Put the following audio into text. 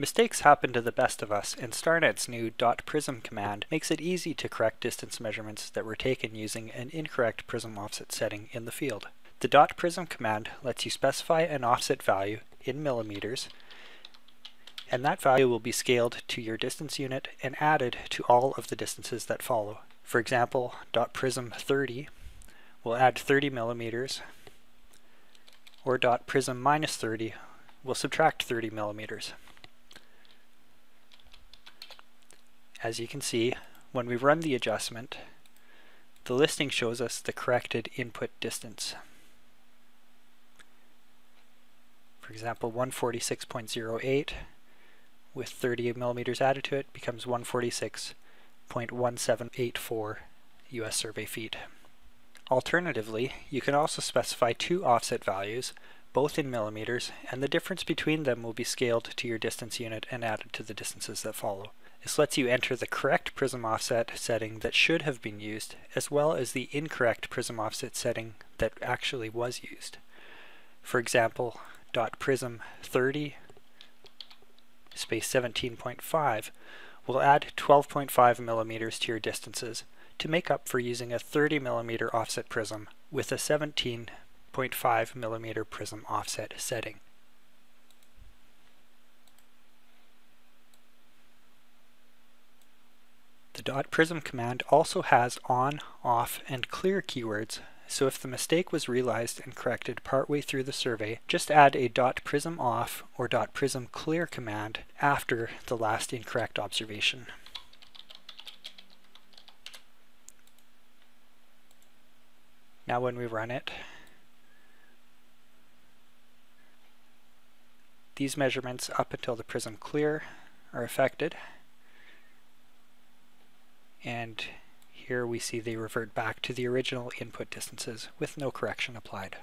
Mistakes happen to the best of us, and STAR*NET's new .prism command makes it easy to correct distance measurements that were taken using an incorrect prism offset setting in the field. The .prism command lets you specify an offset value in millimeters, and that value will be scaled to your distance unit and added to all of the distances that follow. For example, .prism 30 will add 30 millimeters, or .prism minus 30 will subtract 30 millimeters. As you can see, when we run the adjustment, the listing shows us the corrected input distance. For example, 146.08 with 30 millimeters added to it becomes 146.1784 US survey feet. Alternatively, you can also specify two offset values, both in millimeters, and the difference between them will be scaled to your distance unit and added to the distances that follow. This lets you enter the correct prism offset setting that should have been used, as well as the incorrect prism offset setting that actually was used. For example, dot prism 30 space 17.5 will add 12.5 millimeters to your distances to make up for using a 30 millimeter offset prism with a 17.5 millimeter prism offset setting. The dot prism command also has on, off, and clear keywords, so if the mistake was realized and corrected partway through the survey, just add a dot prism off or dot prism clear command after the last incorrect observation. Now when we run it, these measurements up until the prism clear are affected and here we see they revert back to the original input distances with no correction applied.